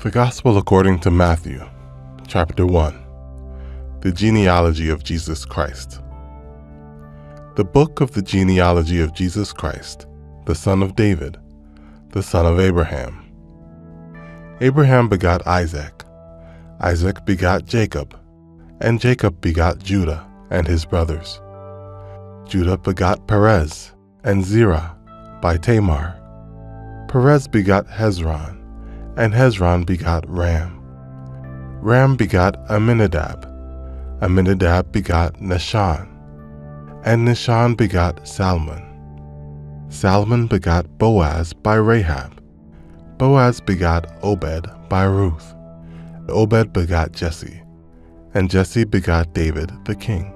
The Gospel according to Matthew, chapter 1 The Genealogy of Jesus Christ. The book of the genealogy of Jesus Christ, the son of David, the son of Abraham. Abraham begot Isaac, Isaac begot Jacob, and Jacob begot Judah and his brothers. Judah begot Perez and Zerah by Tamar. Perez begot Hezron and Hezron begot Ram. Ram begot Amminadab. Amminadab begot Nahshon. And Nahshon begot Salmon. Salmon begot Boaz by Rahab. Boaz begot Obed by Ruth. Obed begot Jesse. And Jesse begot David the king.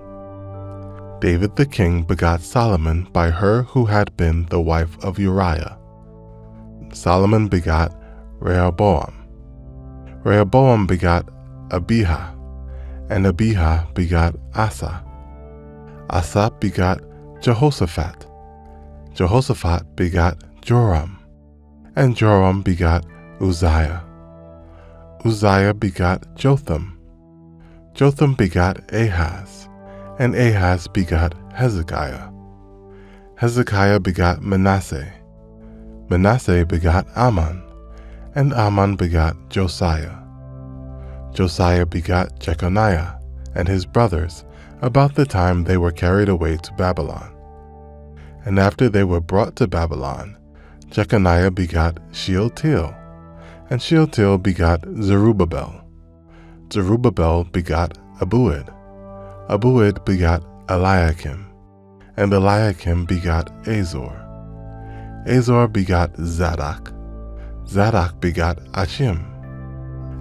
David the king begot Solomon by her who had been the wife of Uriah. Solomon begot Rehoboam. Rehoboam begot Abijah, and Abijah begot Asa. Asa begot Jehoshaphat. Jehoshaphat begot Joram, and Joram begot Uzziah. Uzziah begot Jotham. Jotham begot Ahaz, and Ahaz begot Hezekiah. Hezekiah begot Manasseh. Manasseh begot Amon, and Amon begot Josiah. Josiah begot Jeconiah and his brothers about the time they were carried away to Babylon. And after they were brought to Babylon, Jeconiah begot Shealtiel, and Shealtiel begot Zerubbabel. Zerubbabel begot Abiud. Abiud begot Eliakim, and Eliakim begot Azor. Azor begot Zadok, Zadok begot Achim,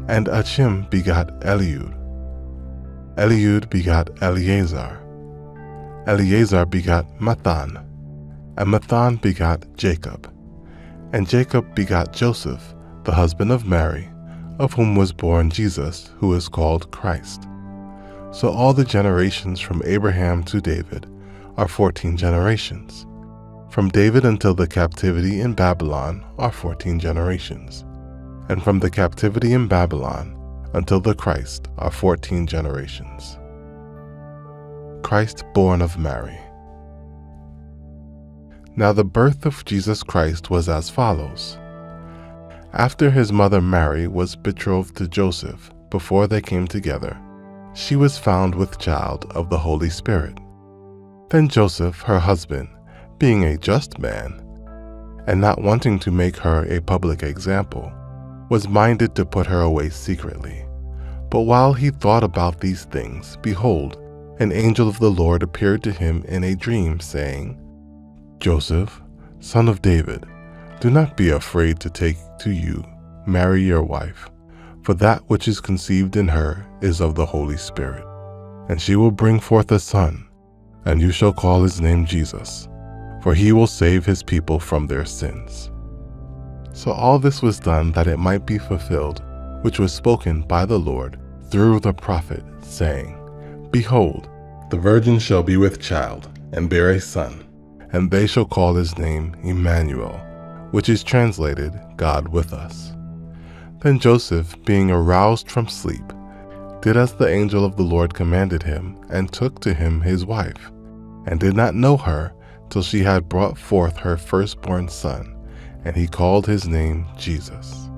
and Achim begot Eliud. Eliud begot Eleazar. Eleazar begot Matthan, and Matthan begot Jacob. And Jacob begot Joseph, the husband of Mary, of whom was born Jesus, who is called Christ. So all the generations from Abraham to David are fourteen generations from David until the captivity in Babylon are 14 generations, and from the captivity in Babylon until the Christ are 14 generations. Christ born of Mary. Now the birth of Jesus Christ was as follows. After his mother Mary was betrothed to Joseph, before they came together, she was found with child of the Holy Spirit. Then Joseph, her husband, being a just man, and not wanting to make her a public example, was minded to put her away secretly. But while he thought about these things, behold, an angel of the Lord appeared to him in a dream, saying, Joseph, son of David, do not be afraid to take to you Mary your wife, for that which is conceived in her is of the Holy Spirit. And she will bring forth a son, and you shall call his name Jesus for he will save his people from their sins. So all this was done that it might be fulfilled, which was spoken by the Lord through the prophet, saying, Behold, the virgin shall be with child, and bear a son, and they shall call his name Immanuel, which is translated God with us. Then Joseph, being aroused from sleep, did as the angel of the Lord commanded him, and took to him his wife, and did not know her till she had brought forth her firstborn son, and he called his name Jesus.